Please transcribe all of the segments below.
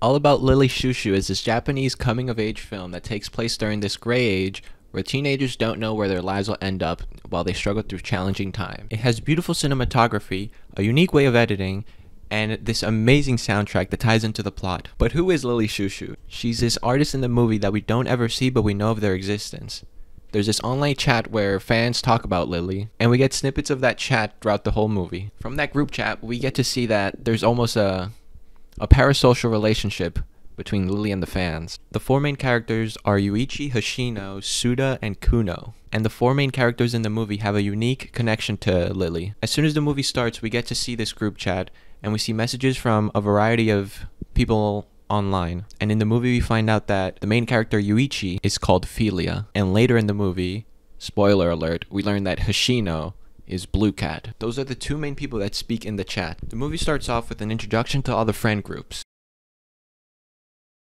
All About Lily Chouchou is this Japanese coming of age film that takes place during this gray age where teenagers don't know where their lives will end up while they struggle through challenging time. It has beautiful cinematography, a unique way of editing, and this amazing soundtrack that ties into the plot. But who is Lily Chouchou? She's this artist in the movie that we don't ever see but we know of their existence. There's this online chat where fans talk about Lily, and we get snippets of that chat throughout the whole movie. From that group chat, we get to see that there's almost a a parasocial relationship between Lily and the fans. The four main characters are Yuichi, Hoshino, Tsuda, and Kuno. And the four main characters in the movie have a unique connection to Lily. As soon as the movie starts, we get to see this group chat, and we see messages from a variety of people online. And in the movie, we find out that the main character, Yuichi, is called Philia. And later in the movie, spoiler alert, we learn that Hoshino is Blue Cat. Those are the two main people that speak in the chat. The movie starts off with an introduction to all the friend groups.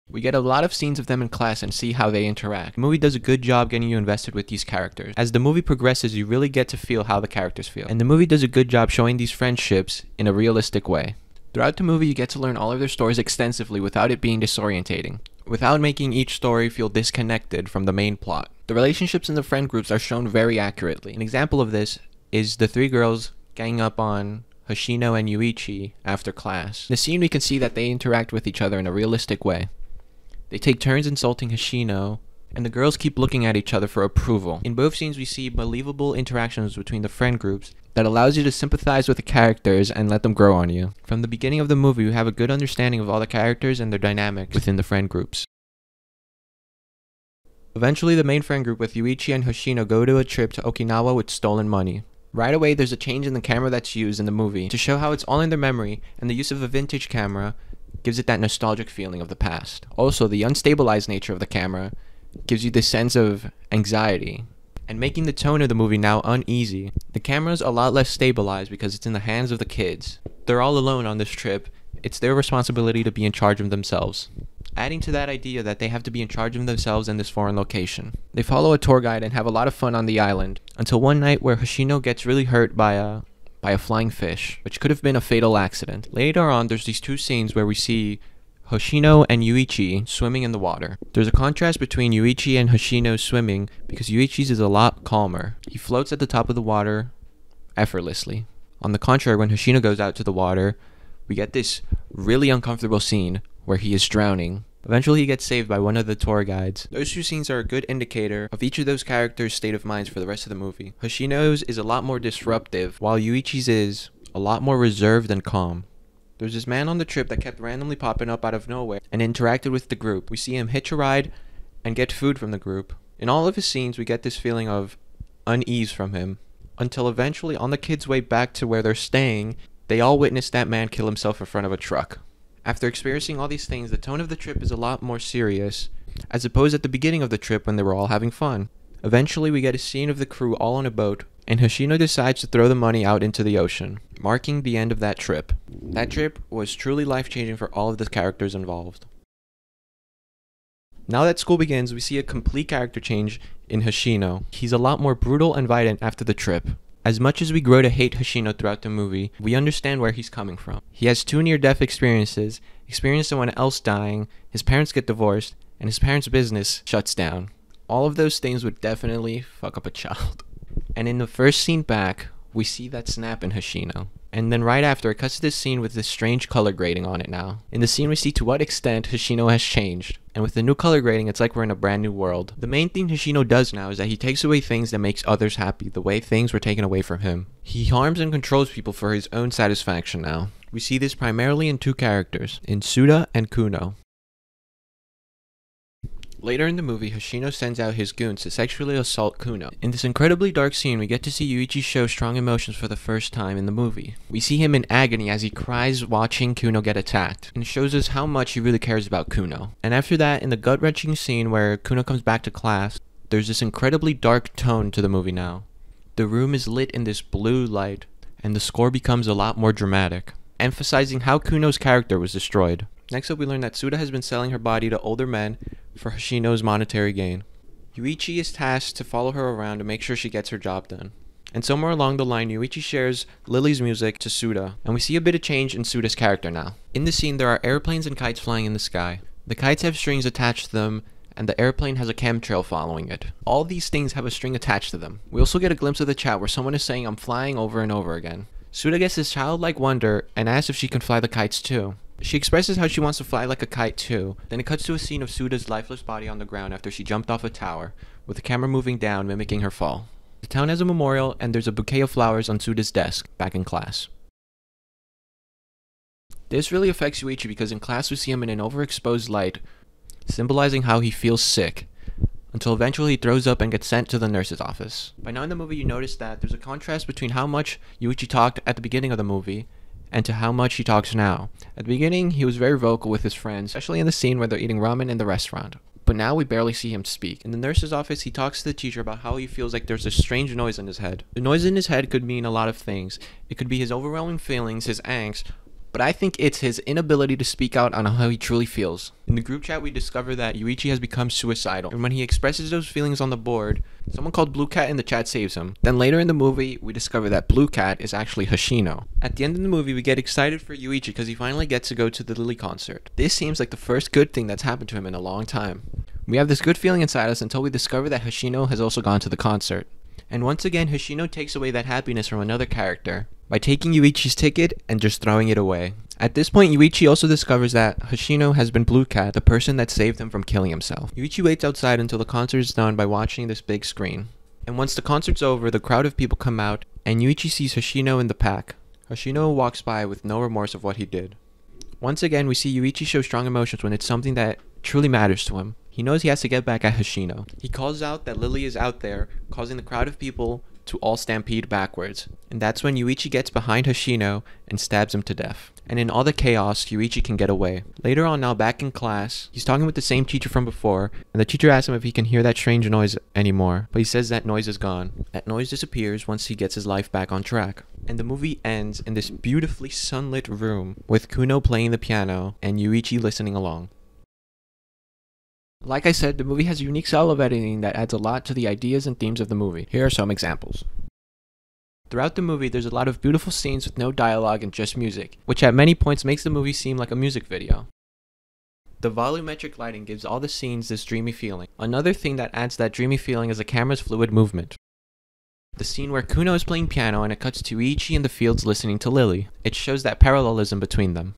We get a lot of scenes of them in class and see how they interact. The movie does a good job getting you invested with these characters. As the movie progresses, you really get to feel how the characters feel. And the movie does a good job showing these friendships in a realistic way. Throughout the movie, you get to learn all of their stories extensively without it being disorientating, without making each story feel disconnected from the main plot. The relationships in the friend groups are shown very accurately. An example of this is the three girls gang up on Hoshino and Yuichi after class. In the scene, we can see that they interact with each other in a realistic way. They take turns insulting Hoshino, and the girls keep looking at each other for approval. In both scenes, we see believable interactions between the friend groups that allows you to sympathize with the characters and let them grow on you. From the beginning of the movie, you have a good understanding of all the characters and their dynamics within the friend groups. Eventually, the main friend group with Yuichi and Hoshino go to a trip to Okinawa with stolen money. Right away, there's a change in the camera that's used in the movie to show how it's all in their memory, and the use of a vintage camera gives it that nostalgic feeling of the past. Also, the unstabilized nature of the camera gives you this sense of anxiety, and making the tone of the movie now uneasy. The camera's a lot less stabilized because it's in the hands of the kids. They're all alone on this trip. It's their responsibility to be in charge of themselves adding to that idea that they have to be in charge of themselves in this foreign location. They follow a tour guide and have a lot of fun on the island, until one night where Hoshino gets really hurt by a by a flying fish, which could have been a fatal accident. Later on, there's these two scenes where we see Hoshino and Yuichi swimming in the water. There's a contrast between Yuichi and Hoshino swimming because Yuichi's is a lot calmer. He floats at the top of the water effortlessly. On the contrary, when Hoshino goes out to the water, we get this really uncomfortable scene where he is drowning. Eventually, he gets saved by one of the tour guides. Those two scenes are a good indicator of each of those characters' state of minds for the rest of the movie. Hoshino's is a lot more disruptive, while Yuichi's is a lot more reserved and calm. There's this man on the trip that kept randomly popping up out of nowhere and interacted with the group. We see him hitch a ride and get food from the group. In all of his scenes, we get this feeling of unease from him. Until eventually, on the kids' way back to where they're staying, they all witness that man kill himself in front of a truck. After experiencing all these things, the tone of the trip is a lot more serious, as opposed at the beginning of the trip when they were all having fun. Eventually, we get a scene of the crew all on a boat, and Hoshino decides to throw the money out into the ocean, marking the end of that trip. That trip was truly life changing for all of the characters involved. Now that school begins, we see a complete character change in Hoshino. He's a lot more brutal and violent after the trip. As much as we grow to hate Hoshino throughout the movie, we understand where he's coming from. He has two near death experiences, experienced someone else dying, his parents get divorced, and his parents' business shuts down. All of those things would definitely fuck up a child. And in the first scene back, we see that snap in Hoshino. And then right after, it cuts to this scene with this strange color grading on it now. In the scene, we see to what extent Hoshino has changed. And with the new color grading, it's like we're in a brand new world. The main thing Hoshino does now is that he takes away things that makes others happy, the way things were taken away from him. He harms and controls people for his own satisfaction now. We see this primarily in two characters, in Tsuda and Kuno. Later in the movie, Hoshino sends out his goons to sexually assault Kuno. In this incredibly dark scene, we get to see Yuichi show strong emotions for the first time in the movie. We see him in agony as he cries watching Kuno get attacked, and shows us how much he really cares about Kuno. And after that, in the gut-wrenching scene where Kuno comes back to class, there's this incredibly dark tone to the movie now. The room is lit in this blue light, and the score becomes a lot more dramatic, emphasizing how Kuno's character was destroyed. Next up, we learn that Tsuda has been selling her body to older men for Hoshino's monetary gain. Yuichi is tasked to follow her around to make sure she gets her job done. And somewhere along the line, Yuichi shares Lily's music to Tsuda, and we see a bit of change in Tsuda's character now. In the scene, there are airplanes and kites flying in the sky. The kites have strings attached to them, and the airplane has a chemtrail following it. All these things have a string attached to them. We also get a glimpse of the chat where someone is saying, I'm flying over and over again. Tsuda gets this childlike wonder and asks if she can fly the kites too. She expresses how she wants to fly like a kite too. Then it cuts to a scene of Tsuda's lifeless body on the ground after she jumped off a tower, with the camera moving down, mimicking her fall. The town has a memorial, and there's a bouquet of flowers on Tsuda's desk, back in class. This really affects Yuichi because in class we see him in an overexposed light, symbolizing how he feels sick, until eventually he throws up and gets sent to the nurse's office. By now in the movie you notice that there's a contrast between how much Yuichi talked at the beginning of the movie and to how much he talks now. At the beginning, he was very vocal with his friends, especially in the scene where they're eating ramen in the restaurant. But now we barely see him speak. In the nurse's office, he talks to the teacher about how he feels like there's a strange noise in his head. The noise in his head could mean a lot of things. It could be his overwhelming feelings, his angst, but I think it's his inability to speak out on how he truly feels. In the group chat, we discover that Yuichi has become suicidal, and when he expresses those feelings on the board, someone called Blue Cat in the chat saves him. Then later in the movie, we discover that Blue Cat is actually Hoshino. At the end of the movie, we get excited for Yuichi because he finally gets to go to the Lily concert. This seems like the first good thing that's happened to him in a long time. We have this good feeling inside us until we discover that Hoshino has also gone to the concert. And once again, Hoshino takes away that happiness from another character by taking Yuichi's ticket and just throwing it away. At this point, Yuichi also discovers that Hoshino has been Blue Cat, the person that saved him from killing himself. Yuichi waits outside until the concert is done by watching this big screen. And once the concert's over, the crowd of people come out, and Yuichi sees Hoshino in the pack. Hoshino walks by with no remorse of what he did. Once again, we see Yuichi show strong emotions when it's something that truly matters to him. He knows he has to get back at Hoshino. He calls out that Lily is out there, causing the crowd of people to all stampede backwards. And that's when Yuichi gets behind Hoshino and stabs him to death. And in all the chaos, Yuichi can get away. Later on now, back in class, he's talking with the same teacher from before, and the teacher asks him if he can hear that strange noise anymore, but he says that noise is gone. That noise disappears once he gets his life back on track. And the movie ends in this beautifully sunlit room with Kuno playing the piano and Yuichi listening along. Like I said, the movie has a unique style of editing that adds a lot to the ideas and themes of the movie. Here are some examples. Throughout the movie, there's a lot of beautiful scenes with no dialogue and just music, which at many points makes the movie seem like a music video. The volumetric lighting gives all the scenes this dreamy feeling. Another thing that adds that dreamy feeling is the camera's fluid movement. The scene where Kuno is playing piano and it cuts to Ichi in the fields listening to Lily. It shows that parallelism between them.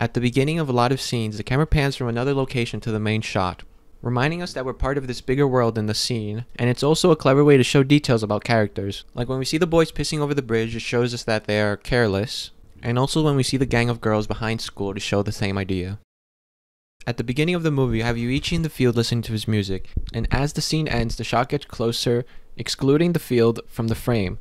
At the beginning of a lot of scenes, the camera pans from another location to the main shot, reminding us that we're part of this bigger world in the scene, and it's also a clever way to show details about characters. Like when we see the boys pissing over the bridge, it shows us that they are careless, and also when we see the gang of girls behind school to show the same idea. At the beginning of the movie, you have Yuichi in the field listening to his music, and as the scene ends, the shot gets closer, excluding the field from the frame,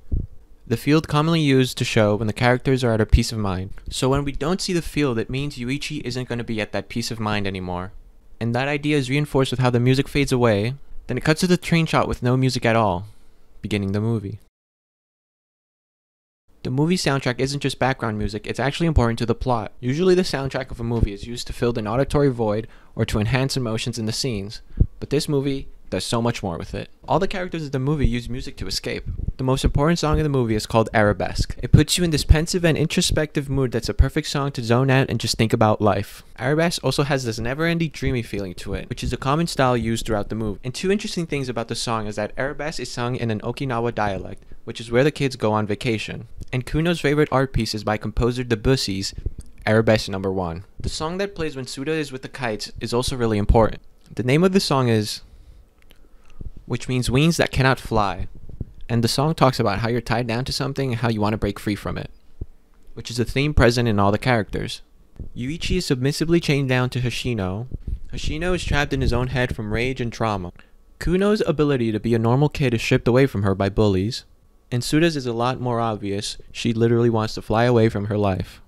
the field commonly used to show when the characters are at a peace of mind. So when we don't see the field, it means Yuichi isn't going to be at that peace of mind anymore. And that idea is reinforced with how the music fades away, then it cuts to the train shot with no music at all, beginning the movie. The movie soundtrack isn't just background music, it's actually important to the plot. Usually the soundtrack of a movie is used to fill an auditory void or to enhance emotions in the scenes, but this movie does so much more with it. All the characters of the movie use music to escape. The most important song in the movie is called Arabesque. It puts you in this pensive and introspective mood that's a perfect song to zone out and just think about life. Arabesque also has this never-ending dreamy feeling to it, which is a common style used throughout the movie. And two interesting things about the song is that Arabesque is sung in an Okinawa dialect, which is where the kids go on vacation. And Kuno's favorite art piece is by composer Debussy's Arabesque number 1. The song that plays when Tsuda is with the kites is also really important. The name of the song is which means wings that cannot fly. And the song talks about how you're tied down to something and how you want to break free from it, which is a theme present in all the characters. Yuichi is submissively chained down to Hoshino. Hoshino is trapped in his own head from rage and trauma. Kuno's ability to be a normal kid is stripped away from her by bullies. And Tsuda's is a lot more obvious. She literally wants to fly away from her life.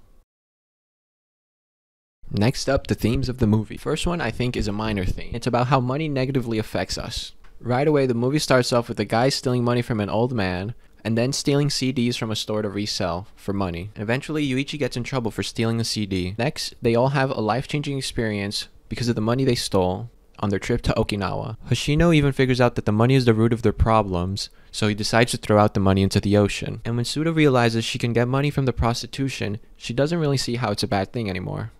Next up, the themes of the movie. First one I think is a minor theme. It's about how money negatively affects us. Right away, the movie starts off with a guy stealing money from an old man, and then stealing CDs from a store to resell for money. Eventually, Yuichi gets in trouble for stealing a CD. Next, they all have a life changing experience because of the money they stole. on their trip to Okinawa. Hoshino even figures out that the money is the root of their problems, so he decides to throw out the money into the ocean. And when Tsuda realizes she can get money from the prostitution, she doesn't really see how it's a bad thing anymore.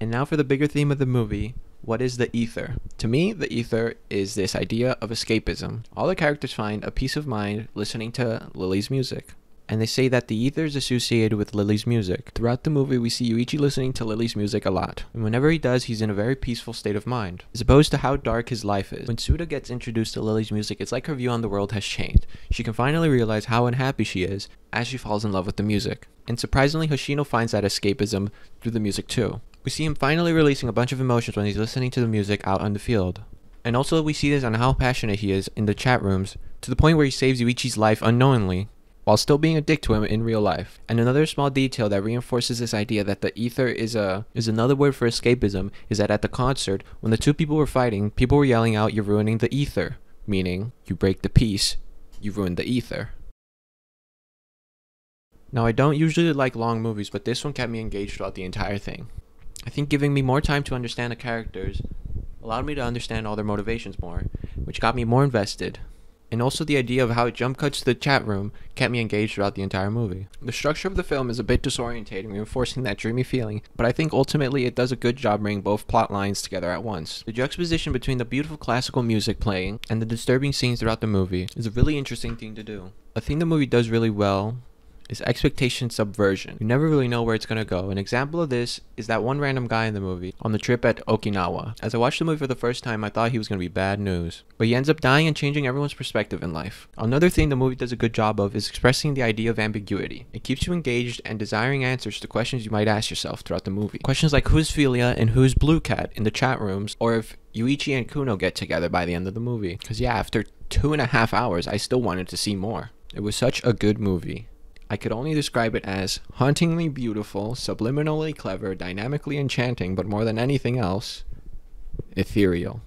And now for the bigger theme of the movie, what is the ether? To me, the ether is this idea of escapism. All the characters find a peace of mind listening to Lily's music and they say that the ether is associated with Lily's music. Throughout the movie, we see Yuichi listening to Lily's music a lot, and whenever he does, he's in a very peaceful state of mind, as opposed to how dark his life is. When Tsuda gets introduced to Lily's music, it's like her view on the world has changed. She can finally realize how unhappy she is as she falls in love with the music. And surprisingly, Hoshino finds that escapism through the music too. We see him finally releasing a bunch of emotions when he's listening to the music out on the field. And also we see this on how passionate he is in the chat rooms, to the point where he saves Yuichi's life unknowingly while still being a dick to him in real life. And another small detail that reinforces this idea that the ether is a is another word for escapism is that at the concert, when the two people were fighting, people were yelling out, "You're ruining the ether," meaning you break the peace, you ruin the ether. Now, I don't usually like long movies, but this one kept me engaged throughout the entire thing. I think giving me more time to understand the characters allowed me to understand all their motivations more, which got me more invested and also the idea of how it jump cuts to the chat room kept me engaged throughout the entire movie. The structure of the film is a bit disorientating, reinforcing that dreamy feeling, but I think ultimately it does a good job bringing both plot lines together at once. The juxtaposition between the beautiful classical music playing and the disturbing scenes throughout the movie is a really interesting thing to do. A thing the movie does really well is expectation subversion. You never really know where it's gonna go. An example of this is that one random guy in the movie on the trip at Okinawa. As I watched the movie for the first time, I thought he was gonna be bad news. But he ends up dying and changing everyone's perspective in life. Another thing the movie does a good job of is expressing the idea of ambiguity. It keeps you engaged and desiring answers to questions you might ask yourself throughout the movie. Questions like who's Philia and who's Blue Cat in the chat rooms, or if Yuichi and Kuno get together by the end of the movie. Because yeah, after two and a half hours, I still wanted to see more. It was such a good movie. I could only describe it as hauntingly beautiful, subliminally clever, dynamically enchanting, but more than anything else, ethereal.